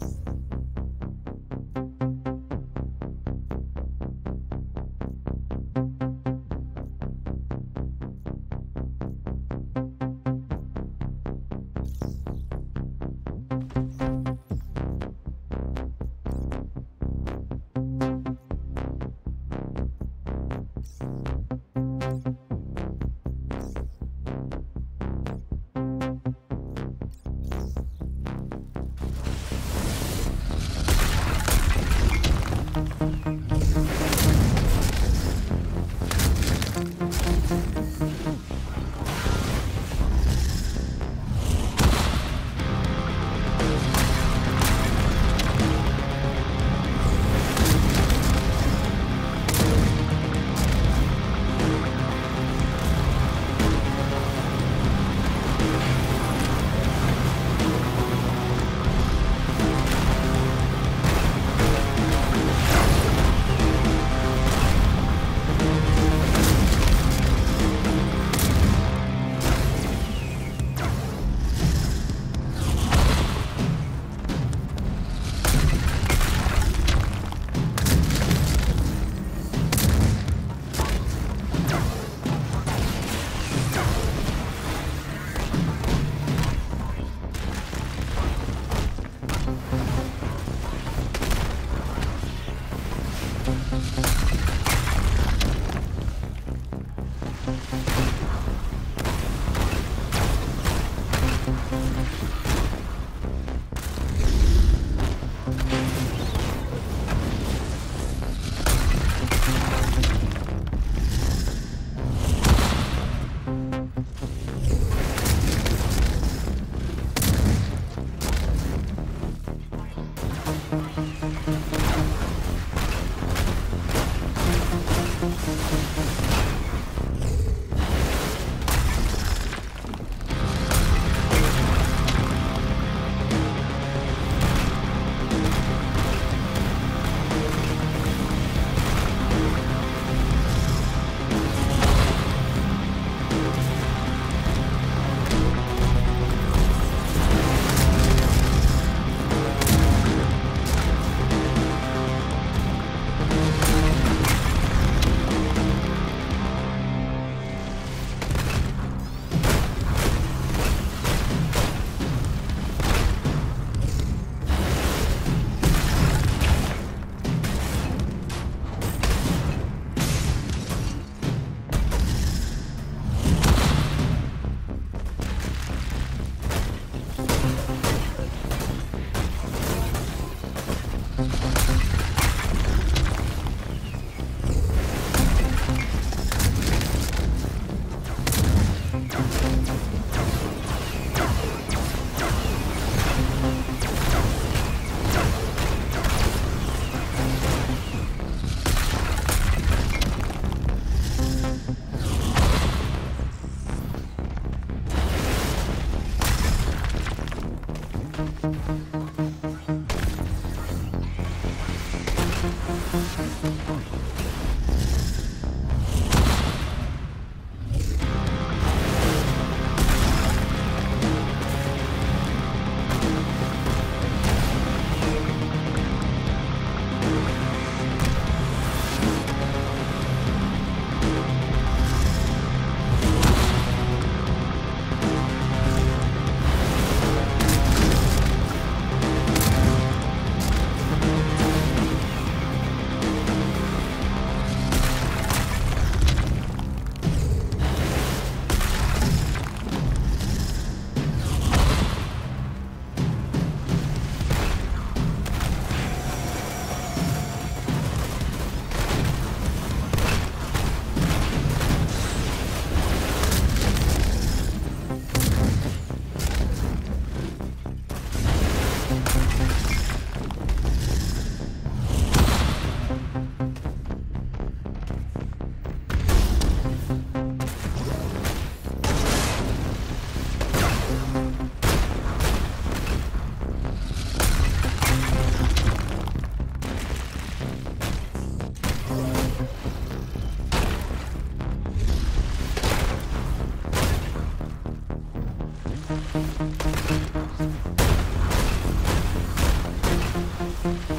you Thank you.